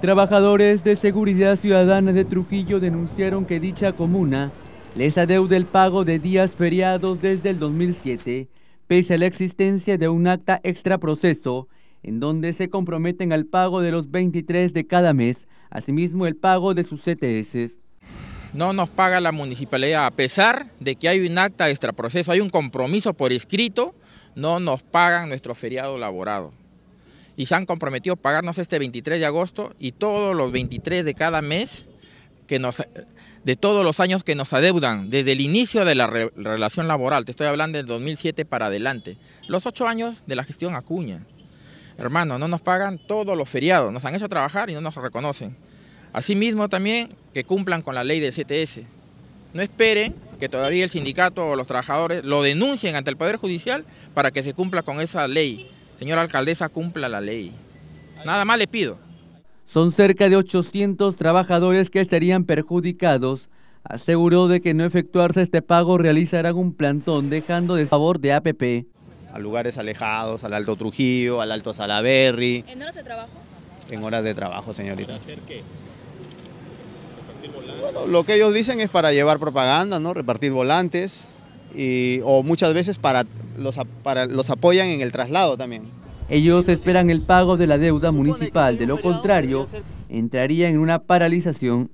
Trabajadores de Seguridad Ciudadana de Trujillo denunciaron que dicha comuna les adeuda el pago de días feriados desde el 2007, pese a la existencia de un acta extraproceso en donde se comprometen al pago de los 23 de cada mes, asimismo el pago de sus CTS. No nos paga la municipalidad, a pesar de que hay un acta extraproceso, hay un compromiso por escrito, no nos pagan nuestro feriado laborado. Y se han comprometido a pagarnos este 23 de agosto y todos los 23 de cada mes que nos de todos los años que nos adeudan desde el inicio de la relación laboral, te estoy hablando del 2007 para adelante, los ocho años de la gestión Acuña. Hermano, no nos pagan todos los feriados, nos han hecho trabajar y no nos reconocen. Asimismo también que cumplan con la ley del CTS. No esperen que todavía el sindicato o los trabajadores lo denuncien ante el Poder Judicial para que se cumpla con esa ley. Señora alcaldesa, cumpla la ley. Nada más le pido. Son cerca de 800 trabajadores que estarían perjudicados. Aseguró de que no efectuarse este pago realizarán un plantón dejando de favor de APP. A lugares alejados, al Alto Trujillo, al Alto Salaberry. ¿En horas de trabajo? En horas de trabajo, señorita. ¿Para hacer qué? Bueno, lo que ellos dicen es para llevar propaganda, ¿no? Repartir volantes y, o muchas veces para los, para, los apoyan en el traslado también. Ellos esperan el pago de la deuda municipal, de lo contrario, entrarían en una paralización